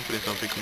no, pero están pico.